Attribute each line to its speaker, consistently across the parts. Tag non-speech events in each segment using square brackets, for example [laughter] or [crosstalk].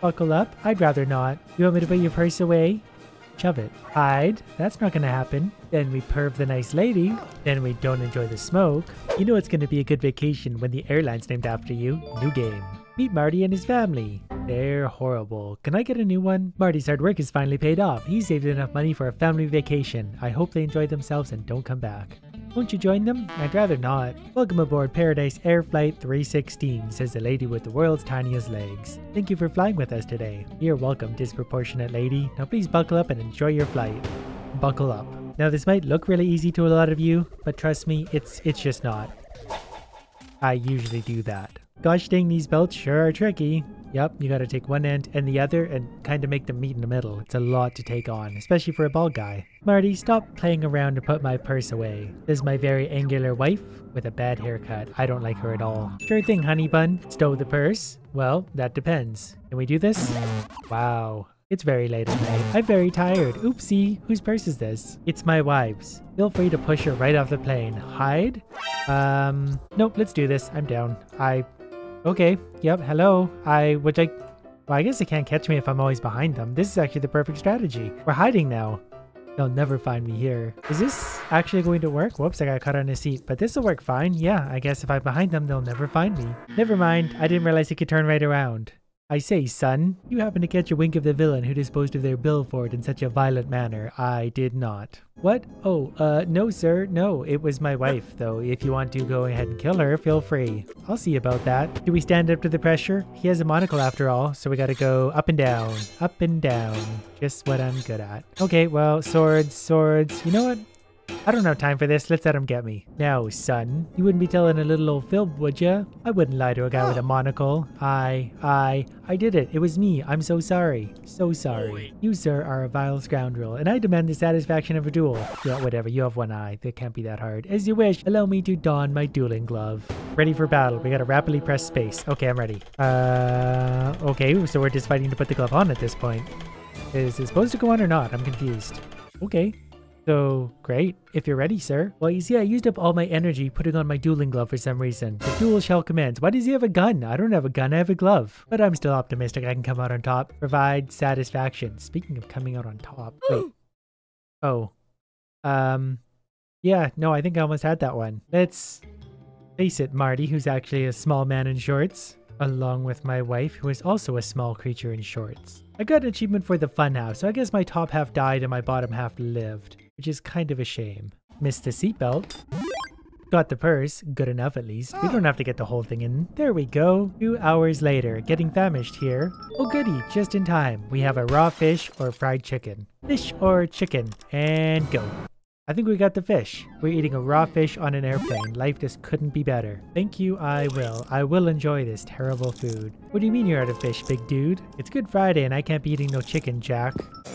Speaker 1: Buckle up? I'd rather not. You want me to put your purse away? Shove it. Hide? That's not gonna happen. Then we perv the nice lady. Then we don't enjoy the smoke. You know it's gonna be a good vacation when the airline's named after you. New game. Meet Marty and his family. They're horrible. Can I get a new one? Marty's hard work is finally paid off. He saved enough money for a family vacation. I hope they enjoy themselves and don't come back. Won't you join them? I'd rather not. Welcome aboard Paradise Air Flight 316, says the lady with the world's tiniest legs. Thank you for flying with us today. You're welcome, disproportionate lady. Now please buckle up and enjoy your flight. Buckle up. Now this might look really easy to a lot of you, but trust me, it's it's just not. I usually do that. Gosh dang, these belts sure are tricky. Yep, you gotta take one end and the other and kind of make them meet in the middle. It's a lot to take on, especially for a bald guy. Marty, stop playing around and put my purse away. This is my very angular wife with a bad haircut. I don't like her at all. Sure thing, honey bun. Stow the purse? Well, that depends. Can we do this? Wow. It's very late at night. I'm very tired. Oopsie. Whose purse is this? It's my wife's. Feel free to push her right off the plane. Hide? Um, nope, let's do this. I'm down. I Okay, yep, hello. I would like... Well, I guess they can't catch me if I'm always behind them. This is actually the perfect strategy. We're hiding now. They'll never find me here. Is this actually going to work? Whoops, I got caught on a seat. But this will work fine. Yeah, I guess if I'm behind them, they'll never find me. Never mind. I didn't realize it could turn right around. I say, son, you happen to catch a wink of the villain who disposed of their billboard in such a violent manner. I did not. What? Oh, uh, no, sir. No, it was my wife, though. If you want to go ahead and kill her, feel free. I'll see about that. Do we stand up to the pressure? He has a monocle after all, so we gotta go up and down, up and down. Just what I'm good at. Okay, well, swords, swords. You know what? I don't have time for this. Let's let him get me. Now, son, you wouldn't be telling a little old fib, would ya? I wouldn't lie to a guy with a monocle. I, I, I did it. It was me. I'm so sorry. So sorry. You, sir, are a vile scoundrel, and I demand the satisfaction of a duel. Yeah, whatever. You have one eye. That can't be that hard. As you wish. Allow me to don my dueling glove. Ready for battle. We gotta rapidly press space. Okay, I'm ready. Uh, okay, so we're just fighting to put the glove on at this point. Is it supposed to go on or not? I'm confused. Okay. So, great. If you're ready, sir. Well, you see, I used up all my energy putting on my dueling glove for some reason. The duel shall commence. Why does he have a gun? I don't have a gun, I have a glove. But I'm still optimistic I can come out on top. Provide satisfaction. Speaking of coming out on top. [gasps] Wait. Oh. Um. Yeah, no, I think I almost had that one. Let's face it, Marty, who's actually a small man in shorts. Along with my wife, who is also a small creature in shorts. I got an achievement for the funhouse, so I guess my top half died and my bottom half lived which is kind of a shame. Missed the seatbelt. Got the purse, good enough at least. We don't have to get the whole thing in. There we go. Two hours later, getting famished here. Oh goody, just in time. We have a raw fish or fried chicken. Fish or chicken, and go. I think we got the fish. We're eating a raw fish on an airplane. Life just couldn't be better. Thank you, I will. I will enjoy this terrible food. What do you mean you're out of fish, big dude? It's Good Friday and I can't be eating no chicken, Jack.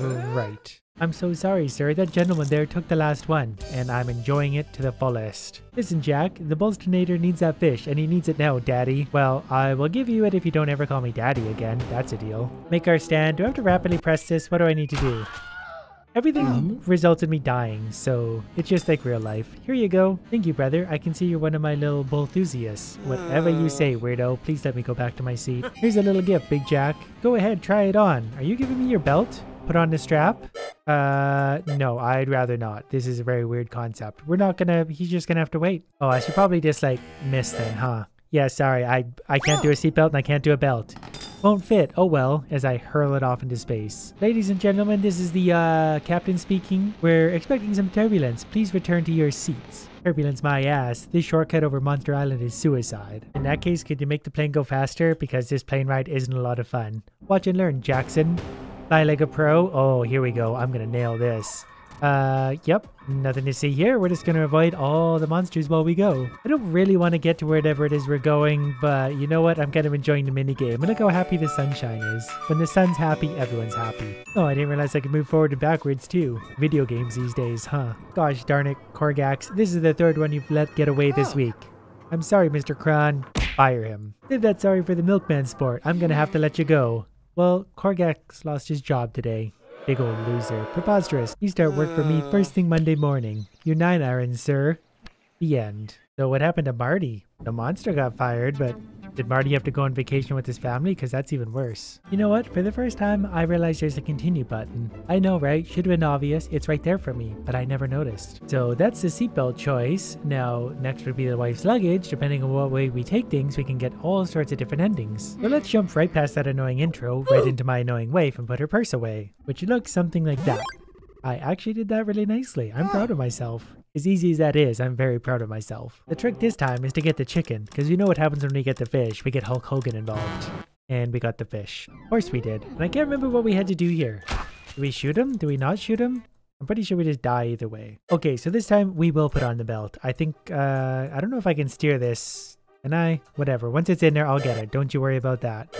Speaker 1: Right. I'm so sorry, sir. That gentleman there took the last one, and I'm enjoying it to the fullest. Listen, Jack, the Bolstonator needs that fish, and he needs it now, Daddy. Well, I will give you it if you don't ever call me Daddy again. That's a deal. Make our stand. Do I have to rapidly press this? What do I need to do? Everything um. results in me dying, so it's just like real life. Here you go. Thank you, brother. I can see you're one of my little enthusiasts. Whatever you say, weirdo. Please let me go back to my seat. Here's a little gift, Big Jack. Go ahead, try it on. Are you giving me your belt? Put on the strap? Uh, no, I'd rather not. This is a very weird concept. We're not gonna, he's just gonna have to wait. Oh, I should probably just like miss then, huh? Yeah, sorry, I, I can't do a seatbelt and I can't do a belt. Won't fit, oh well, as I hurl it off into space. Ladies and gentlemen, this is the uh, captain speaking. We're expecting some turbulence. Please return to your seats. Turbulence my ass. This shortcut over Monster Island is suicide. In that case, could you make the plane go faster? Because this plane ride isn't a lot of fun. Watch and learn, Jackson. Fly like a pro. Oh, here we go. I'm gonna nail this. Uh, yep, nothing to see here. We're just gonna avoid all the monsters while we go. I don't really want to get to wherever it is we're going, but you know what? I'm kind of enjoying the minigame. Look how happy the sunshine is. When the sun's happy, everyone's happy. Oh, I didn't realize I could move forward and backwards too. Video games these days, huh? Gosh darn it, Korgax. This is the third one you've let get away this week. I'm sorry, Mr. Kron. Fire him. Did that sorry for the milkman sport. I'm gonna have to let you go. Well, Korgax lost his job today. Big old loser. Preposterous. You start work for me first thing Monday morning. You're nine irons, sir. The end. So what happened to Marty? The monster got fired, but Did Marty have to go on vacation with his family? Because that's even worse. You know what? For the first time, I realized there's a continue button. I know, right? Should have been obvious. It's right there for me, but I never noticed. So that's the seatbelt choice. Now, next would be the wife's luggage. Depending on what way we take things, we can get all sorts of different endings. So let's jump right past that annoying intro, right into my annoying wife and put her purse away, which looks something like that. I actually did that really nicely. I'm proud of myself. As easy as that is, I'm very proud of myself. The trick this time is to get the chicken, because you know what happens when we get the fish. We get Hulk Hogan involved. And we got the fish. Of course we did. And I can't remember what we had to do here. Do we shoot him? Do we not shoot him? I'm pretty sure we just die either way. Okay, so this time we will put on the belt. I think, uh, I don't know if I can steer this. Can I? Whatever. Once it's in there, I'll get it. Don't you worry about that.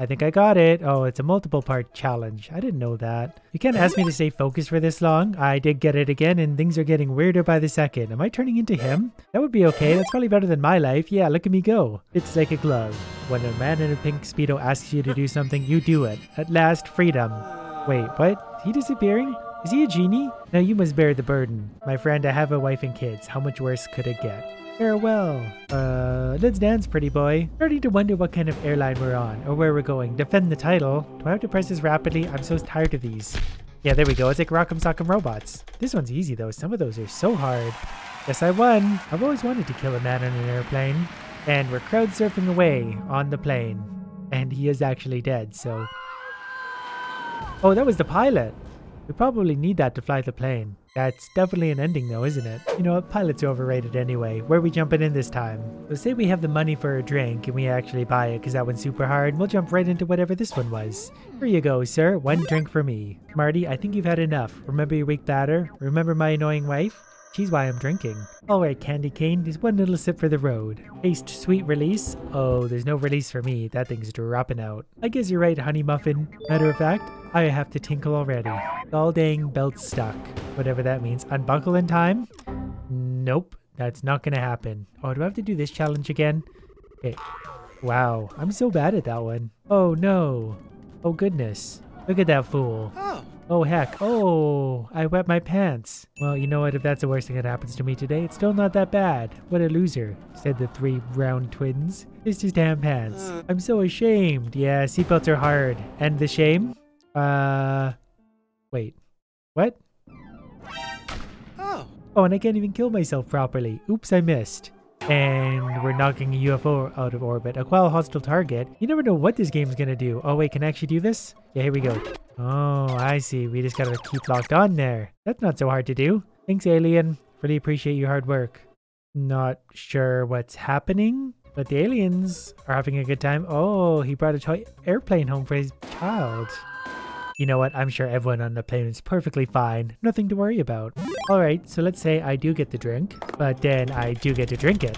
Speaker 1: I think I got it. Oh, it's a multiple part challenge. I didn't know that. You can't ask me to stay focused for this long. I did get it again and things are getting weirder by the second. Am I turning into him? That would be okay. That's probably better than my life. Yeah, look at me go. It's like a glove. When a man in a pink Speedo asks you to do something, you do it. At last, freedom. Wait, what? Is he disappearing? Is he a genie? Now you must bear the burden. My friend, I have a wife and kids. How much worse could it get? Farewell. Uh, let's dance, pretty boy. Starting to wonder what kind of airline we're on, or where we're going. Defend the title. Do I have to press this rapidly? I'm so tired of these. Yeah, there we go. It's like Rock'em Sock'em Robots. This one's easy, though. Some of those are so hard. Yes, I won. I've always wanted to kill a man on an airplane. And we're crowd surfing away on the plane. And he is actually dead, so... Oh, that was the pilot. We probably need that to fly the plane. That's definitely an ending though, isn't it? You know what, pilots are overrated anyway. Where are we jumping in this time? Let's say we have the money for a drink and we actually buy it because that one's super hard. We'll jump right into whatever this one was. Here you go, sir. One drink for me. Marty, I think you've had enough. Remember your weak batter? Remember my annoying wife? She's why I'm drinking. Oh, Alright, Candy Cane, just one little sip for the road. Taste sweet release? Oh, there's no release for me. That thing's dropping out. I guess you're right, Honey Muffin. Matter of fact, I have to tinkle already. All dang belt stuck. Whatever that means. Unbuckle in time? Nope, that's not gonna happen. Oh, do I have to do this challenge again? Okay. Wow, I'm so bad at that one. Oh no. Oh goodness. Look at that fool.
Speaker 2: Oh.
Speaker 1: Oh heck, oh, I wet my pants. Well, you know what, if that's the worst thing that happens to me today, it's still not that bad. What a loser, said the three round twins. It's just damn pants. I'm so ashamed. Yeah, seatbelts are hard. And the shame? Uh, wait, what?
Speaker 2: Oh.
Speaker 1: Oh, and I can't even kill myself properly. Oops, I missed. And we're knocking a UFO out of orbit. Acquire hostile target. You never know what this game's gonna do. Oh wait, can I actually do this? Yeah, here we go. Oh, I see. We just gotta keep locked on there. That's not so hard to do. Thanks, alien. Really appreciate your hard work. Not sure what's happening, but the aliens are having a good time. Oh, he brought a toy airplane home for his child. You know what? I'm sure everyone on the plane is perfectly fine. Nothing to worry about. Alright, so let's say I do get the drink, but then I do get to drink it.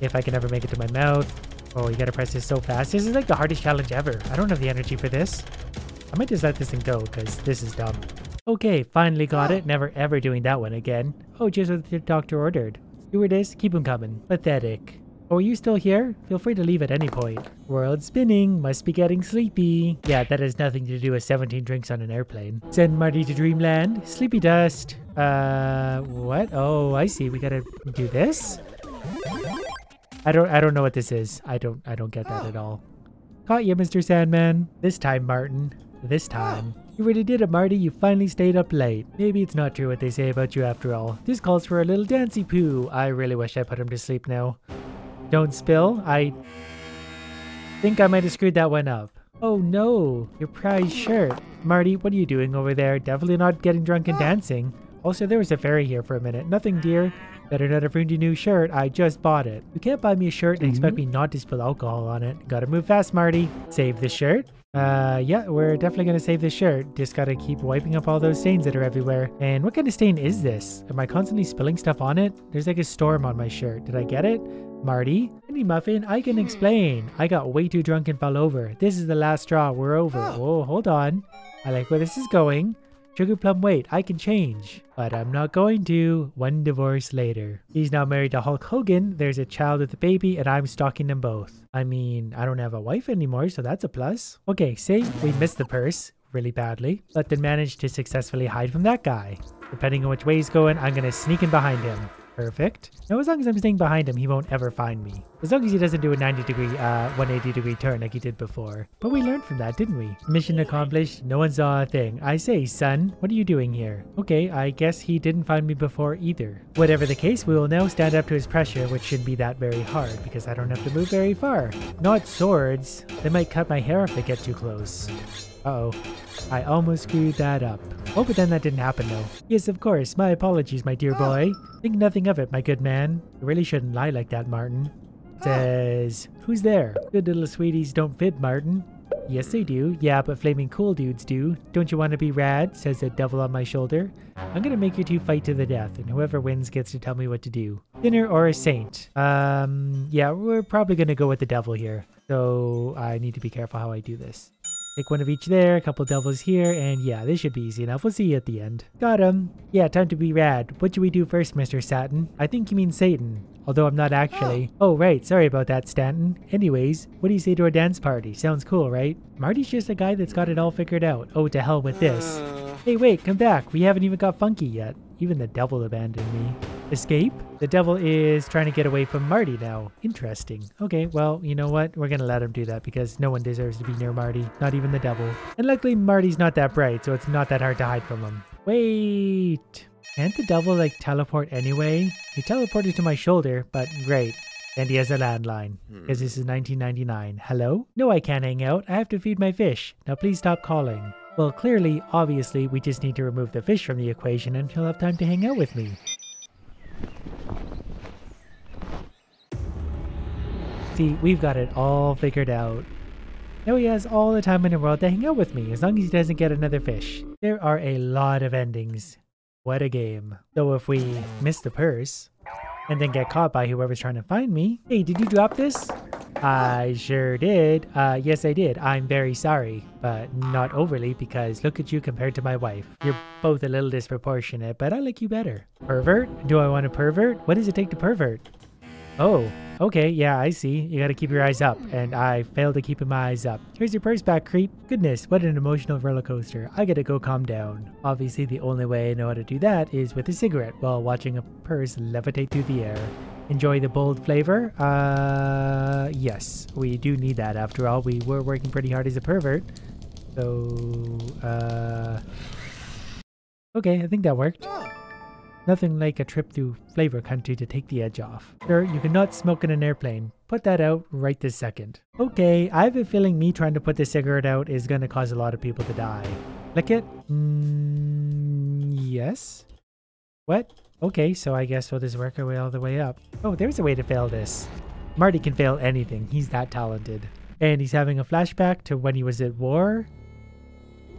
Speaker 1: If I can ever make it to my mouth. Oh, you gotta press this so fast. This is like the hardest challenge ever. I don't have the energy for this. I might just let this thing go, because this is dumb. Okay, finally got it. Never ever doing that one again. Oh, just what the doctor ordered. Stewardess, keep him coming. Pathetic. Oh, are you still here? Feel free to leave at any point. World spinning, must be getting sleepy. Yeah, that has nothing to do with 17 drinks on an airplane. Send Marty to dreamland. Sleepy dust. Uh, what? Oh, I see. We gotta do this? I don't, I don't know what this is. I don't, I don't get that at all. Caught you, Mr. Sandman. This time, Martin. This time. You really did it, Marty. You finally stayed up late. Maybe it's not true what they say about you after all. This calls for a little dancy poo. I really wish I put him to sleep now. Don't spill. I think I might have screwed that one up. Oh no, your prize shirt. Marty, what are you doing over there? Definitely not getting drunk and dancing. Also, there was a fairy here for a minute. Nothing, dear. Better not have ruined your new shirt. I just bought it. You can't buy me a shirt and expect me not to spill alcohol on it. Gotta move fast, Marty. Save the shirt. Uh, yeah, we're definitely gonna save this shirt. Just gotta keep wiping up all those stains that are everywhere. And what kind of stain is this? Am I constantly spilling stuff on it? There's like a storm on my shirt. Did I get it? Marty? Honey Muffin, I can explain. I got way too drunk and fell over. This is the last straw. We're over. Oh, hold on. I like where this is going. Sugar Plum, wait, I can change. But I'm not going to. One divorce later. He's now married to Hulk Hogan. There's a child with a baby, and I'm stalking them both. I mean, I don't have a wife anymore, so that's a plus. Okay, say we missed the purse really badly, but then managed to successfully hide from that guy. Depending on which way he's going, I'm gonna sneak in behind him. Perfect. Now, as long as I'm staying behind him, he won't ever find me. As long as he doesn't do a 90 degree, uh, 180 degree turn like he did before. But we learned from that, didn't we? Mission accomplished. No one saw a thing. I say, son, what are you doing here? Okay, I guess he didn't find me before either. Whatever the case, we will now stand up to his pressure, which shouldn't be that very hard because I don't have to move very far. Not swords. They might cut my hair if they get too close. Uh-oh. I almost screwed that up. Oh, but then that didn't happen though. Yes, of course. My apologies, my dear boy. Think nothing of it, my good man. You really shouldn't lie like that, Martin. [gasps] Says, who's there? Good little sweeties don't fib, Martin. Yes, they do. Yeah, but flaming cool dudes do. Don't you want to be rad? Says the devil on my shoulder. I'm gonna make you two fight to the death, and whoever wins gets to tell me what to do. Sinner or a saint? Um, yeah, we're probably gonna go with the devil here. So I need to be careful how I do this. Take one of each there, a couple devils here, and yeah, this should be easy enough. We'll see you at the end. Got him. Yeah, time to be rad. What should we do first, Mr. Satin? I think you mean Satan. Although I'm not actually. Oh, right. Sorry about that, Stanton. Anyways, what do you say to a dance party? Sounds cool, right? Marty's just a guy that's got it all figured out. Oh, to hell with this.
Speaker 2: Uh,
Speaker 1: Hey, wait, come back. We haven't even got funky yet. Even the devil abandoned me. Escape? The devil is trying to get away from Marty now. Interesting. Okay, well, you know what? We're gonna let him do that because no one deserves to be near Marty. Not even the devil. And luckily, Marty's not that bright, so it's not that hard to hide from him. Wait. Can't the devil, like, teleport anyway? He teleported to my shoulder, but great. And he has a landline. Hmm. Because this is 1999. Hello? No, I can't hang out. I have to feed my fish. Now please stop calling. Well, clearly, obviously, we just need to remove the fish from the equation and he'll have time to hang out with me. See, we've got it all figured out. Now he has all the time in the world to hang out with me, as long as he doesn't get another fish. There are a lot of endings. What a game. So if we miss the purse, and then get caught by whoever's trying to find me. Hey, did you drop this? I sure did. Uh, yes, I did. I'm very sorry, but not overly because look at you compared to my wife. You're both a little disproportionate, but I like you better. Pervert? Do I want to pervert? What does it take to pervert? Oh, okay, yeah, I see. You gotta keep your eyes up, and I failed to keep my eyes up. Here's your purse back, creep. Goodness, what an emotional roller coaster. I gotta go calm down. Obviously, the only way I know how to do that is with a cigarette while watching a purse levitate through the air. Enjoy the bold flavor? Uh, yes, we do need that after all. We were working pretty hard as a pervert. So, uh, okay, I think that worked. Nothing like a trip through flavor country to take the edge off. Sir, you cannot smoke in an airplane. Put that out right this second. Okay, I have a feeling me trying to put this cigarette out is going to cause a lot of people to die. Lick it? Mm, yes? What? Okay, so I guess we'll just work our way all the way up. Oh, there's a way to fail this. Marty can fail anything. He's that talented. And he's having a flashback to when he was at war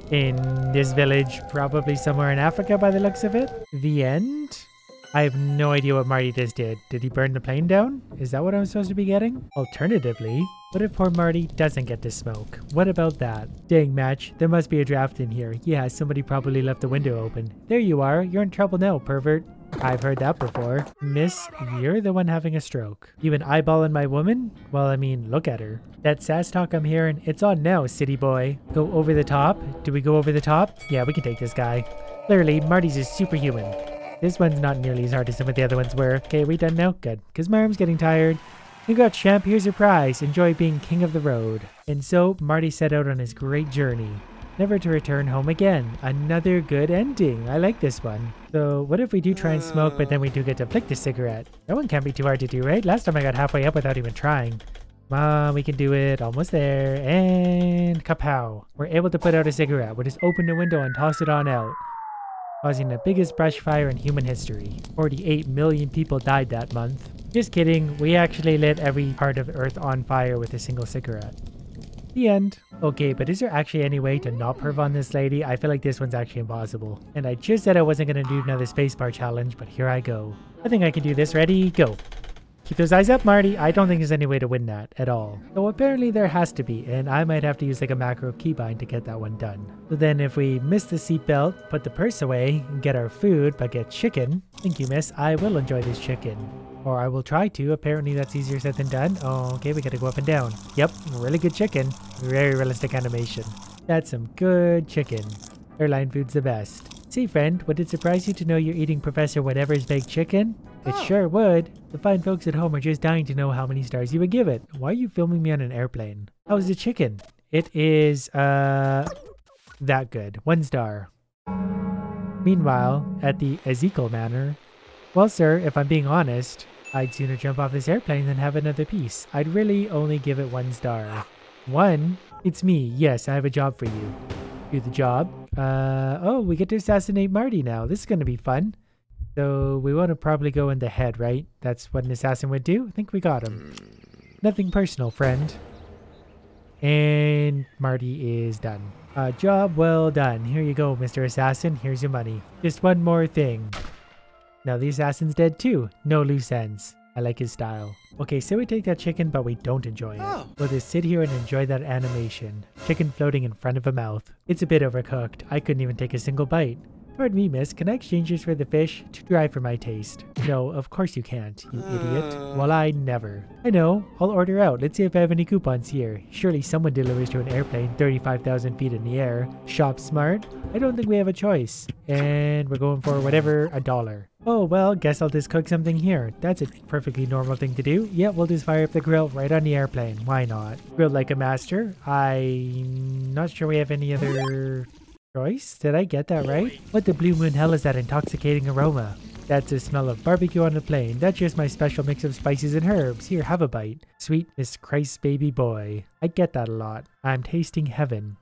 Speaker 1: in this village, probably somewhere in Africa by the looks of it. The end? I have no idea what Marty just did. Did he burn the plane down? Is that what I'm supposed to be getting? Alternatively, what if poor Marty doesn't get to smoke? What about that? Dang, Match, there must be a draft in here. Yeah, somebody probably left the window open. There you are. You're in trouble now, pervert. I've heard that before. Miss, you're the one having a stroke. You been eyeballing my woman? Well, I mean, look at her. That sass talk I'm hearing, it's on now, city boy. Go over the top? Do we go over the top? Yeah, we can take this guy. Clearly, Marty's is superhuman. This one's not nearly as hard as some of the other ones were. Okay, we done now? Good. Because my arm's getting tired. You got champ, here's your prize. Enjoy being king of the road. And so, Marty set out on his great journey. Never to return home again. Another good ending. I like this one. So, what if we do try and smoke, but then we do get to flick the cigarette? That one can't be too hard to do, right? Last time I got halfway up without even trying. Come on, we can do it. Almost there. And kapow. We're able to put out a cigarette. We'll just open the window and toss it on out. Causing the biggest brush fire in human history. 48 million people died that month. Just kidding, we actually lit every part of Earth on fire with a single cigarette. The end. Okay, but is there actually any way to not perv on this lady? I feel like this one's actually impossible. And I just said I wasn't going to do another spacebar challenge, but here I go. I think I can do this. Ready? Go. Keep those eyes up, Marty. I don't think there's any way to win that at all. So apparently there has to be, and I might have to use like a macro keybind to get that one done. So then if we miss the seatbelt, put the purse away, get our food, but get chicken, thank you, miss, I will enjoy this chicken. Or I will try to. Apparently that's easier said than done. Okay, we gotta go up and down. Yep, really good chicken. Very realistic animation. That's some good chicken. Airline food's the best. Say, friend, would it surprise you to know you're eating Professor Whatever's baked chicken? It
Speaker 2: Oh.
Speaker 1: sure would. The fine folks at home are just dying to know how many stars you would give it. Why are you filming me on an airplane? How's the chicken? It is, uh, that good. One star. Meanwhile, at the Ezekiel Manor, well, sir, if I'm being honest, I'd sooner jump off this airplane than have another piece. I'd really only give it one star. One? It's me. Yes, I have a job for you. Do the job. Uh, oh, we get to assassinate Marty now. This is going to be fun. So we want to probably go in the head, right? That's what an assassin would do. I think we got him. Nothing personal, friend. And Marty is done. Uh, job well done. Here you go, Mr. Assassin. Here's your money. Just one more thing. Now the assassin's dead too. No loose ends. I like his style. Okay, so we take that chicken, but we don't enjoy it.
Speaker 2: Oh.
Speaker 1: We'll just sit here and enjoy that animation. Chicken floating in front of a mouth. It's a bit overcooked. I couldn't even take a single bite. Pardon me, miss. Can I exchange this for the fish? Too dry for my taste. No, of course you can't, you idiot.
Speaker 2: Uh.
Speaker 1: Well, I never. I know. I'll order out. Let's see if I have any coupons here. Surely someone delivers to an airplane 35,000 feet in the air. Shop smart? I don't think we have a choice. And we're going for whatever, a dollar. Oh, well, guess I'll just cook something here. That's a perfectly normal thing to do. Yeah, we'll just fire up the grill right on the airplane. Why not? Grill like a master. I'm not sure we have any other choice. Did I get that right? What the blue moon hell is that intoxicating aroma? That's the smell of barbecue on the plane. That's just my special mix of spices and herbs. Here, have a bite. Sweet Miss Christ baby boy. I get that a lot. I'm tasting heaven.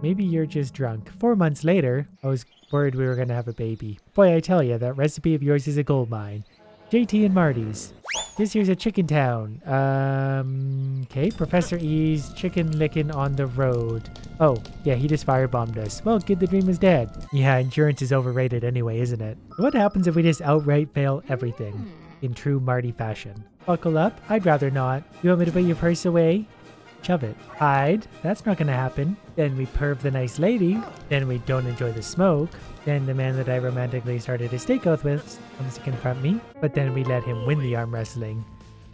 Speaker 1: Maybe you're just drunk. Four months later, I was worried we were going to have a baby. Boy, I tell you, that recipe of yours is a gold mine. JT and Marty's. This here's a chicken town. Um, okay, Professor E's chicken licking on the road. Oh, yeah, he just firebombed us. Well, good the dream is dead. Yeah, insurance is overrated anyway, isn't it? What happens if we just outright fail everything? In true Marty fashion. Buckle up? I'd rather not. You want me to put your purse away? Shove it. Hide. That's not gonna happen. Then we perv the nice lady. Then we don't enjoy the smoke. Then the man that I romantically started a stake oath with comes to confront me. But then we let him win the arm wrestling.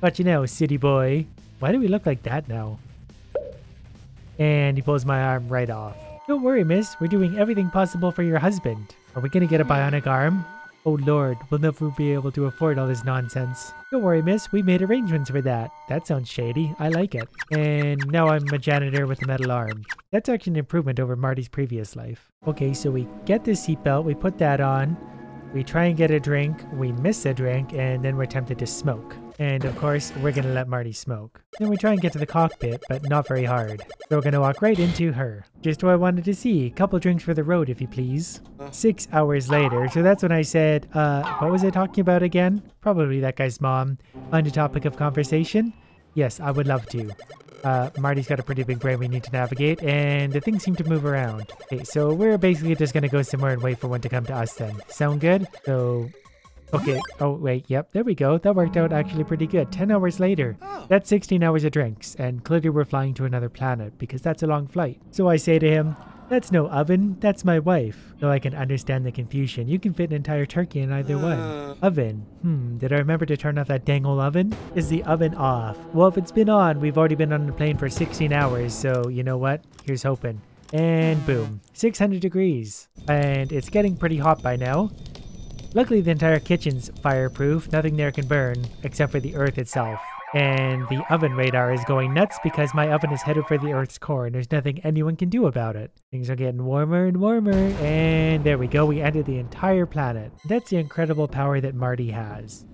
Speaker 1: But you know, city boy. Why do we look like that now? And he pulls my arm right off. Don't worry, miss. We're doing everything possible for your husband. Are we gonna get a bionic arm? Oh lord, we'll never be able to afford all this nonsense. Don't worry, miss. We made arrangements for that. That sounds shady. I like it. And now I'm a janitor with a metal arm. That's actually an improvement over Marty's previous life. Okay, so we get the seatbelt, we put that on, we try and get a drink, we miss a drink, and then we're tempted to smoke. And of course, we're gonna let Marty smoke. Then we try and get to the cockpit, but not very hard. So we're gonna walk right into her. Just what I wanted to see. Couple drinks for the road, if you please. Six hours later, so that's when I said, uh, what was I talking about again? Probably that guy's mom. On the topic of conversation? Yes, I would love to. Uh, Marty's got a pretty big brain we need to navigate, and the things seem to move around. Okay, so we're basically just gonna go somewhere and wait for one to come to us then. Sound good? So, okay. Oh, wait, yep, there we go. That worked out actually pretty good. 10 hours later.
Speaker 2: Oh.
Speaker 1: That's 16 hours of drinks, and clearly we're flying to another planet, because that's a long flight. So I say to him, that's no oven, that's my wife. Though I can understand the confusion, you can fit an entire turkey in either one.
Speaker 2: Uh.
Speaker 1: Oven. Hmm, did I remember to turn off that dang old oven? Is the oven off? Well, if it's been on, we've already been on the plane for 16 hours, so you know what? Here's hoping. And boom, 600 degrees. And it's getting pretty hot by now. Luckily, the entire kitchen's fireproof. Nothing there can burn, except for the earth itself. And the oven radar is going nuts because my oven is headed for the earth's core and there's nothing anyone can do about it. Things are getting warmer and warmer, and there we go, we ended the entire planet. That's the incredible power that Marty has.